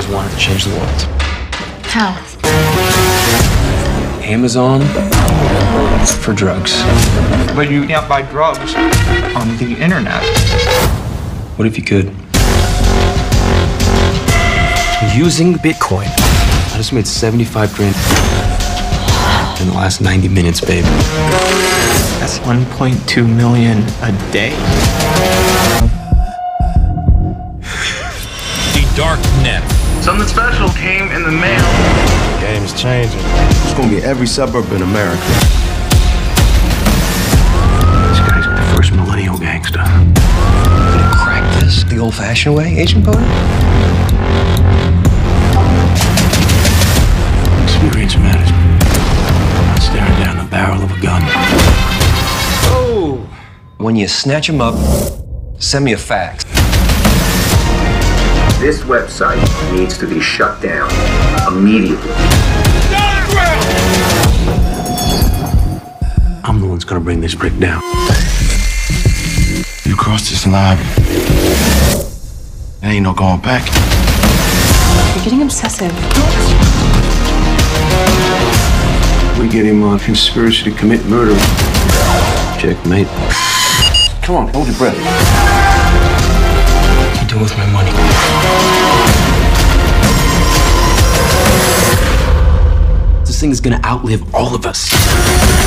always wanted to change the world. How? Amazon for drugs. But you can't buy drugs on the internet. What if you could? Using Bitcoin, I just made 75 grand in the last 90 minutes, babe. That's 1.2 million a day. Something special came in the mail. Game's changing. It's gonna be every suburb in America. This guy's the first millennial gangster. Gonna crack this the old-fashioned way, Agent Cody? Experience matters. Not staring down the barrel of a gun. Oh! When you snatch him up, send me a fax. This website needs to be shut down immediately. I'm the one that's gonna bring this brick down. You crossed this line, there ain't no going back. You're getting obsessive. We get him on conspiracy to commit murder. Checkmate. Come on, hold your breath. Thing is gonna outlive all of us.